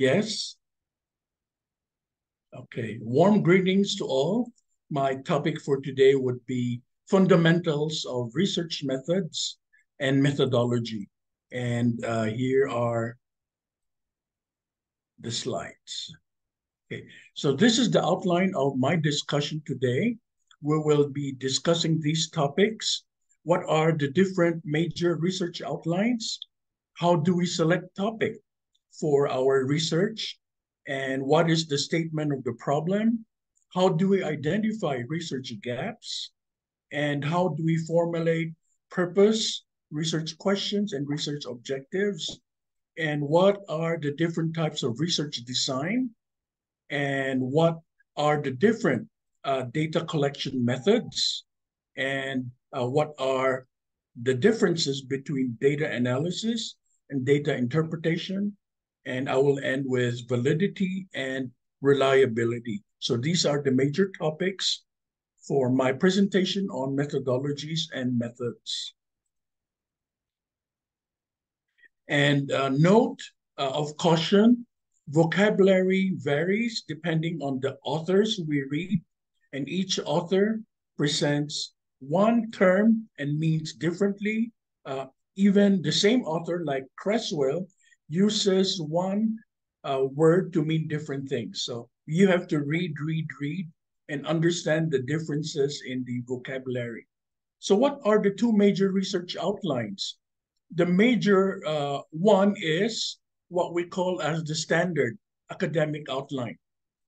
Yes? Okay, warm greetings to all. My topic for today would be fundamentals of research methods and methodology. And uh, here are the slides. Okay, so this is the outline of my discussion today. We will be discussing these topics. What are the different major research outlines? How do we select topic for our research? And what is the statement of the problem? How do we identify research gaps? And how do we formulate purpose, research questions, and research objectives? And what are the different types of research design? And what are the different uh, data collection methods? And uh, what are the differences between data analysis and data interpretation? And I will end with validity and reliability. So these are the major topics for my presentation on methodologies and methods. And uh, note uh, of caution, vocabulary varies depending on the authors we read, and each author presents one term and means differently. Uh, even the same author, like Creswell, uses one uh, word to mean different things. So you have to read, read, read, and understand the differences in the vocabulary. So what are the two major research outlines? The major uh, one is what we call as the standard academic outline.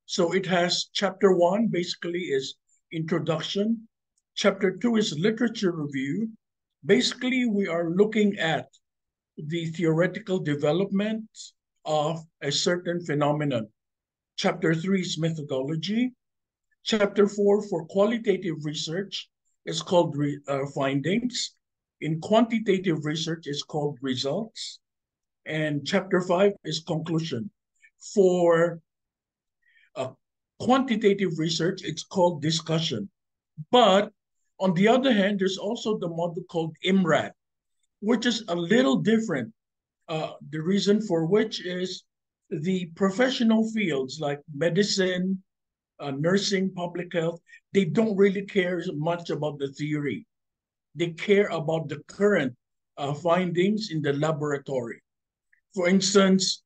So it has chapter one, basically is introduction. Chapter two is literature review. Basically, we are looking at the theoretical development of a certain phenomenon. Chapter three is methodology. Chapter four for qualitative research is called re, uh, findings. In quantitative research is called results. And chapter five is conclusion. For uh, quantitative research, it's called discussion. But on the other hand, there's also the model called IMRAD, which is a little different. Uh, the reason for which is the professional fields like medicine, uh, nursing, public health, they don't really care much about the theory. They care about the current uh, findings in the laboratory. For instance,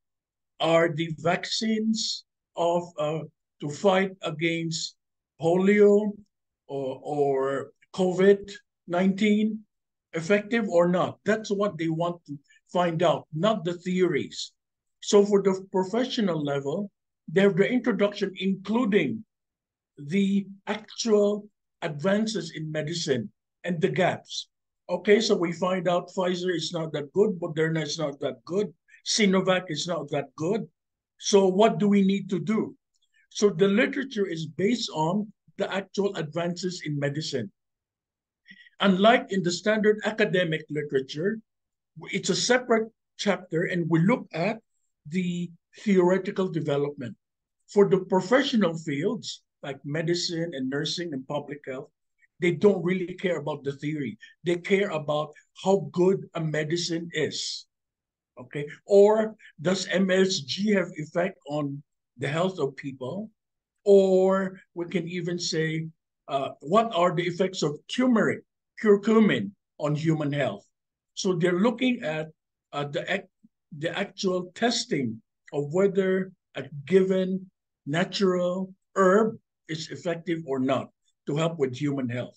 are the vaccines of uh, to fight against polio or, or COVID-19 effective or not. That's what they want to find out, not the theories. So for the professional level, they have the introduction, including the actual advances in medicine and the gaps. Okay, so we find out Pfizer is not that good, Moderna is not that good, Sinovac is not that good. So what do we need to do? So the literature is based on the actual advances in medicine. Unlike in the standard academic literature, it's a separate chapter and we look at the theoretical development. For the professional fields like medicine and nursing and public health, they don't really care about the theory. They care about how good a medicine is. Okay. Or does MSG have effect on the health of people? Or we can even say, uh, what are the effects of turmeric curcumin on human health. So they're looking at uh, the, the actual testing of whether a given natural herb is effective or not to help with human health.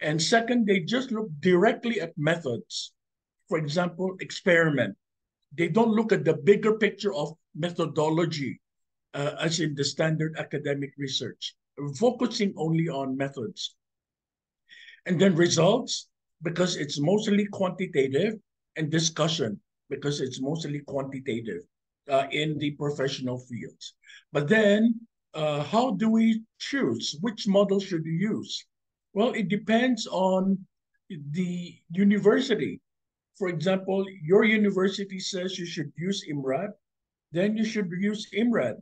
And second, they just look directly at methods. For example, experiment. They don't look at the bigger picture of methodology, uh, as in the standard academic research, focusing only on methods. And then results, because it's mostly quantitative, and discussion, because it's mostly quantitative uh, in the professional fields. But then, uh, how do we choose? Which model should you use? Well, it depends on the university. For example, your university says you should use IMRAD, then you should use IMRAD.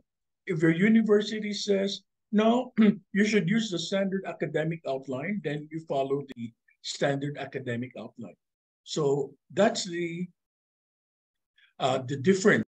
If your university says no, you should use the standard academic outline, then you follow the standard academic outline. So that's the uh, the difference